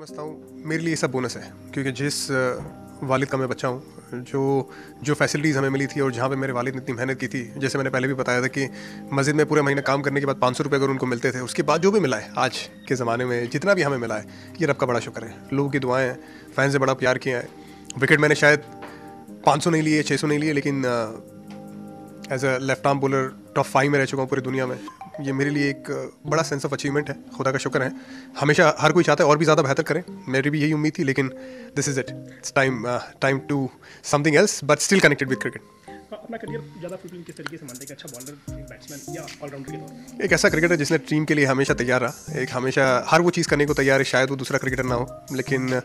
समझता हूँ, मेरे लिए सब बोनस है, क्योंकि जिस वालिद का मैं बच्चा हूँ, जो जो फैसिलिटीज़ हमें मिली थी और जहाँ पे मेरे वालिद ने इतनी मेहनत की थी, जैसे मैंने पहले भी बताया था कि मस्जिद में पूरे महीने काम करने के बाद पाँच सौ रुपये अगर उनको मिलते थे, उसके बाद जो भी मिला है, आज के ज़माने में, जितना भी हमें मिला है, ये रब का बड़ा शुक्र है। लोगों की दुआएँ हैं फ़ैन से बड़ा प्यार किया है। विकेट मैंने शायद पाँच सौ नहीं लिए, छः सौ नहीं लिए, लेकिन as a left arm bowler top five में रह चुका हूँ पूरी दुनिया में। ये मेरे लिए एक बड़ा सेंस ऑफ़ अचीवमेंट है, खुदा का शुक्र है। हमेशा हर कोई चाहता है और भी ज़्यादा बेहतर करें, मेरी भी यही उम्मीद थी, लेकिन this is it it's time time to something else but still connected with cricket अपना करियर ज़्यादा फुलफिलिंग किस तरीके से मानते हैं अच्छा बॉलर बैट्समैन या ऑलराउंडर के तौर पर एक ऐसा क्रिकेटर जिसने टीम के लिए हमेशा तैयार रहा, एक हमेशा हर वो चीज़ करने को तैयार है, शायद वो दूसरा क्रिकेटर ना हो, लेकिन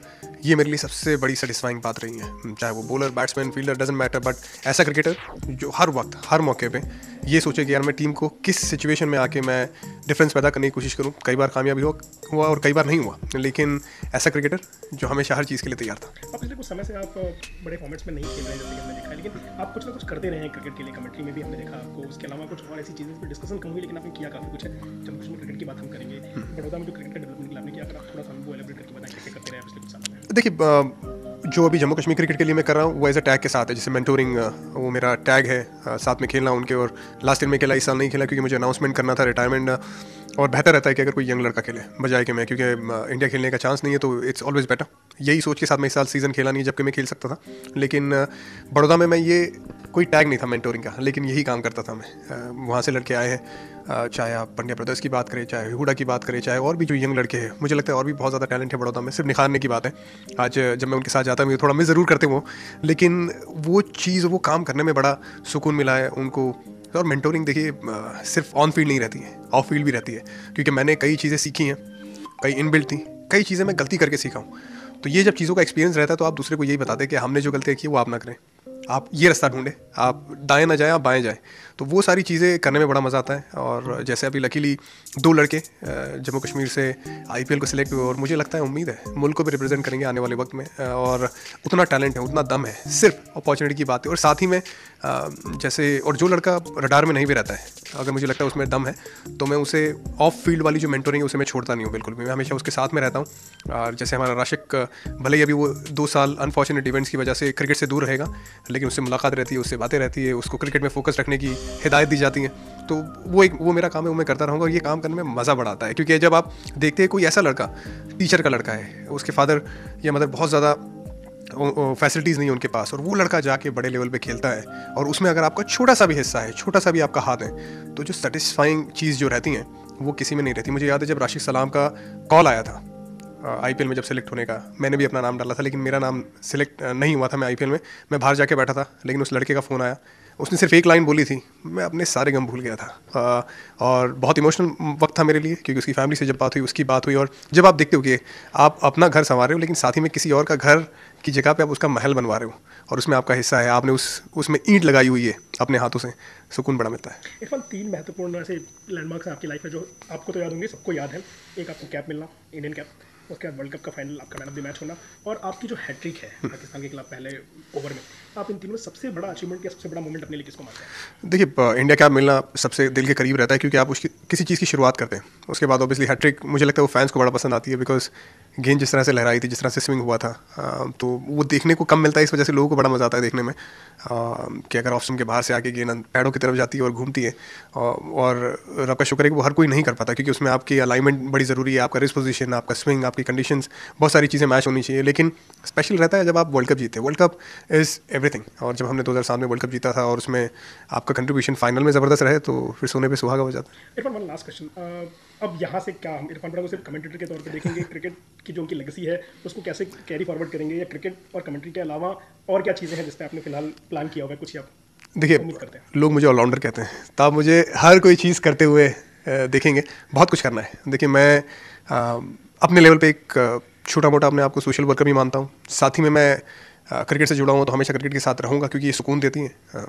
ये मेरे लिए सबसे बड़ी सेटिस्फाइंग बात रही है। चाहे वो bowler batsman fielder doesn't matter but ऐसा क्रिकेटर जो हर वक्त, हर मौके पे ये सोचे कि यार मैं टीम को किस सिचुएशन में आके मैं डिफरेंस पैदा करने की कोशिश करूँ, कई बार कामयाबी हो हुआ और कई बार नहीं हुआ। लेकिन ऐसा क्रिकेटर जो हमेशा हर चीज़ के लिए तैयार था। अब पिछले कुछ समय से आप बड़े फॉर्मेट्स में नहीं खेल रहे हैं जैसे हमने देखा है लेकिन आप कुछ ना कुछ करते रहे हैं क्रिकेट के लिए कमेंट्री में भी हमने देखा आपको। उसके अलावा कुछ और ऐसी चीज़ें पर डिस्कशन कम हुई लेकिन आपने किया काफ़ी कुछ है। जब कुछ क्रिकेट की बात हम करेंगे। बड़ौदा में जो क्रिकेट डेवलपमेंट के लिए आपने किया थोड़ा सा वो एलिब्रेट करके बताएँ कैसे करते रहे पिछले कुछ समय में। देखिए जो अभी जम्मू कश्मीर क्रिकेट के लिए मैं कर रहा हूँ, वो एज अ टैग के साथ है। जैसे मेंटोरिंग वो मेरा टैग है साथ में खेलना उनके और लास्ट ईयर में खेला, इस साल नहीं खेला, क्योंकि मुझे अनाउंसमेंट करना था रिटायरमेंट और बेहतर रहता है कि अगर कोई यंग लड़का खेले, बजाय कि मैं, क्योंकि इंडिया खेलने का चांस नहीं है तो इट्स ऑलवेज बेटर यही सोच के साथ मैं इस साल सीज़न खेला नहीं, जबकि मैं खेल सकता था। लेकिन बड़ौदा में मैं ये कोई टैग नहीं था मेंटोरिंग का, लेकिन यही काम करता था मैं। वहाँ से लड़के आए हैं। चाहे आप पंड्या ब्रदर्स की बात करें, चाहे हुडा की बात करें, चाहे और भी जो यंग लड़के हैं, मुझे लगता है और भी बहुत ज़्यादा टैलेंट है बड़ौदा में, सिर्फ़ निखारने की बात है। आज जब मैं उनके साथ जाता हूँ थोड़ा मैं ज़रूर करते हूँ लेकिन वो चीज़, वो काम करने में बड़ा सुकून मिला है उनको। और मेंटोरिंग देखिए सिर्फ़ ऑन फ़ील्ड नहीं रहती है ऑफ़ फ़ील्ड भी रहती है, क्योंकि मैंने कई चीज़ें सीखी हैं, कई इनबिल्ट थी, कई चीज़ें मैं गलती करके सीखा हूँ। तो ये जब चीज़ों का एक्सपीरियंस रहता है तो आप दूसरे को यही बताते हैं कि हमने जो गलतियाँ की, वो आप ना करें। आप ये रास्ता ढूंढें। आप दाएँ ना जाएँ, आप बाएँ जाएँ। तो वो सारी चीज़ें करने में बड़ा मज़ा आता है। और जैसे अभी लकीली दो लड़के जम्मू कश्मीर से आईपीएल को सिलेक्ट हुए और मुझे लगता है, उम्मीद है, मुल्क को भी रिप्रेजेंट करेंगे आने वाले वक्त में। और उतना टैलेंट है, उतना दम है, सिर्फ़ अपॉर्चुनिटी की बात है। और साथ ही में जैसे, और जो लड़का रडार में नहीं भी रहता है अगर मुझे लगता है उसमें दम है तो मैं उसे ऑफ़ फ़ील्ड वाली जो मेंटोरिंग है, उसे मैं छोड़ता नहीं हूँ, बिल्कुल भी। मैं हमेशा उसके साथ में रहता हूँ। और जैसे हमारा राशिक, भले ही अभी वो दो साल अनफॉर्चुनेट इवेंट्स की वजह से क्रिकेट से दूर रहेगा, लेकिन उससे मुलाकात रहती है, उससे बातें रहती है, उसको क्रिकेट में फोकस रखने की हिदायत दी जाती है तो वो एक, वो मेरा काम है, वो मैं करता रहूँगा और ये काम करने में मज़ा बड़ा आता है। क्योंकि जब आप देखते हैं कोई ऐसा लड़का टीचर का लड़का है, उसके फादर या मदर बहुत ज़्यादा फैसिलिटीज़ नहीं उनके पास। और वो लड़का जाके बड़े लेवल पे खेलता है और उसमें अगर आपका छोटा सा भी हिस्सा है छोटा सा भी आपका हाथ है तो जो सेटिस्फाइंग चीज़ जो रहती हैं वो किसी में नहीं रहती। मुझे याद है जब राशिद सलाम का कॉल आया था आईपीएल में जब सेलेक्ट होने का मैंने भी अपना नाम डाला था लेकिन मेरा नाम सेलेक्ट नहीं हुआ था मैं आईपीएल में। मैं बाहर जाके बैठा था लेकिन उस लड़के का फ़ोन आया। उसने सिर्फ़ एक लाइन बोली थी मैं अपने सारे गम भूल गया था। आ, और बहुत इमोशनल वक्त था मेरे लिए क्योंकि उसकी फैमिली से जब बात हुई उसकी बात हुई और जब आप देखते हो कि आप अपना घर संवार रहे हो लेकिन साथ ही में किसी और का घर की जगह पे आप उसका महल बनवा रहे हो और उसमें आपका हिस्सा है आपने उस उसमें ईंट लगाई हुई है अपने हाथों से सुकून बड़ा मिलता है। इरफान तीन महत्वपूर्ण ऐसे लैंडमार्क्स हैं आपकी लाइफ में जो आपको तो याद होंगे सबको याद है। एक आपको कैप मिलना इंडियन कैप उसके बाद वर्ल्ड कप का फाइनल आपका मैन ऑफ़ द मैच होना और आपकी जो हैट्रिक है पाकिस्तान के खिलाफ पहले ओवर में आप इन तीनों में सबसे बड़ा अचीवमेंट या सबसे बड़ा मोमेंट अपने लिए किसको मानते हैं? देखिए इंडिया कैप मिलना सबसे दिल के करीब रहता है क्योंकि आप उसकी किसी चीज़ की शुरुआत करते हैं। उसके बाद ऑब्वियसली हैट्रिक मुझे लगता है वो फैंस को बड़ा पसंद आती है बिकॉज़ गेंद जिस तरह से लहराई थी, जिस तरह से स्विंग हुआ था तो वो देखने को कम मिलता है, इस वजह से लोगों को बड़ा मज़ा आता है देखने में। कि अगर ऑप्शन के बाहर से आके गेंद पैडों की तरफ़ जाती है और घूमती है और रब का शुक्र है कि वो हर कोई नहीं कर पाता, क्योंकि उसमें आपकी अलाइनमेंट बड़ी ज़रूरी है, आपका रिस्ट पोजिशन आपका स्विंग आपकी कंडीशन बहुत सारी चीज़ें मैच होनी चाहिए। लेकिन स्पेशल रहता है जब आप वर्ल्ड कप जीते। वर्ल्ड कप इज़ एवरीथिंग और जब हमने दो हज़ार में वर्ल्ड कप जीता था और उसमें आपका कंट्रीब्यूशन फाइनल में ज़बरदस्त रहे तो फिर सोने पर सुहागा हो जाता है। अब यहाँ से क्या हम इरफान को सिर्फ़ कमेंटेटर के तौर पर देखेंगे क्रिकेट की जो उनकी लेगेसी है उसको कैसे कैरी फॉरवर्ड करेंगे या क्रिकेट और कमेंट्री के अलावा और क्या चीज़ें हैं जिस पर आपने फ़िलहाल प्लान किया हुआ कुछ आप देखिए लोग मुझे ऑलराउंडर कहते हैं तो आप मुझे हर कोई चीज़ करते हुए देखेंगे। बहुत कुछ करना है। देखिए मैं आ, अपने लेवल पे एक छोटा मोटा अपने आप को सोशल वर्कर भी मानता हूँ। साथ ही में मैं क्रिकेट से जुड़ा हूँ तो हमेशा क्रिकेट के साथ रहूँगा क्योंकि ये सुकून देती हैं।